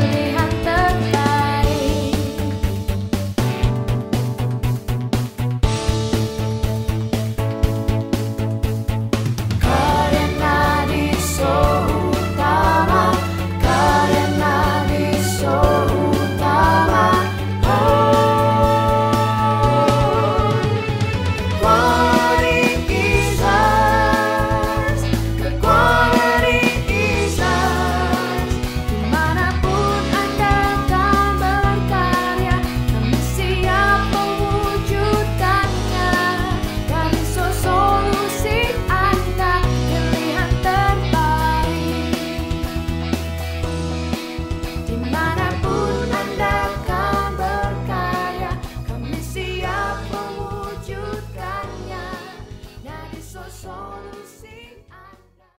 believe.